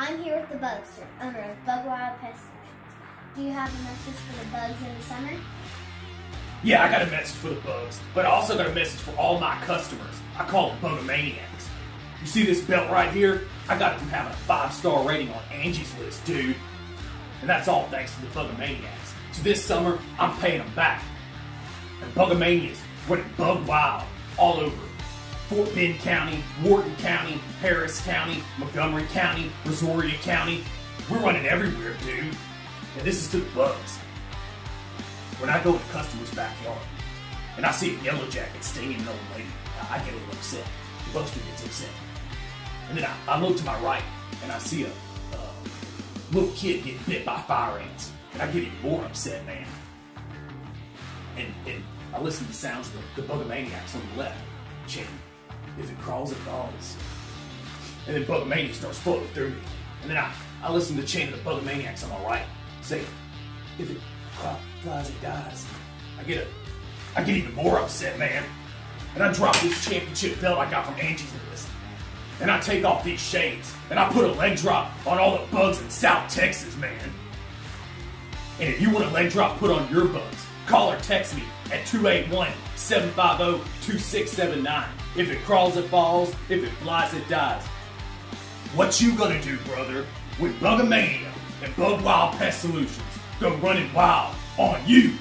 I'm here with the Bugster, owner of Bug Wild Pest Solutions. Do you have a message for the bugs in the summer? Yeah, I got a message for the bugs, but I also got a message for all my customers. I call them Bugomaniacs. You see this belt right here? I got it from having a five-star rating on Angie's List, dude. And that's all thanks to the Bugomaniacs. So this summer, I'm paying them back. And Bugomaniacs running Bug Wild all over Fort Bend County, Wharton County, Harris County, Montgomery County, Brazoria County. We're running everywhere, dude. And this is to the bugs. When I go to customer's backyard and I see a yellow jacket stinging an old lady, I get a little upset. The Bugster gets upset. And then I, I look to my right and I see a, little kid getting bit by fire ants. And I get even more upset, man. And, and I listen to the sounds of the, the Bugomaniacs on the left chanting, if it crawls, it falls. And then Bugomania starts floating through me. And then I, I listen to the chant of the Bugomaniacs on my right say, if it flies, it dies. I get a, I get even more upset, man. And I drop this championship belt I got from Angie's List. And I take off these shades. And I put a leg drop on all the bugs in South Texas, man. And if you want a leg drop put on your bugs, call or text me at 281-750-2679. If it crawls, it falls. If it flies, it dies. What you gonna do, brother, when Bugomania and Bug Wild Pest Solutions go running wild on you?